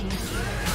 Team's turret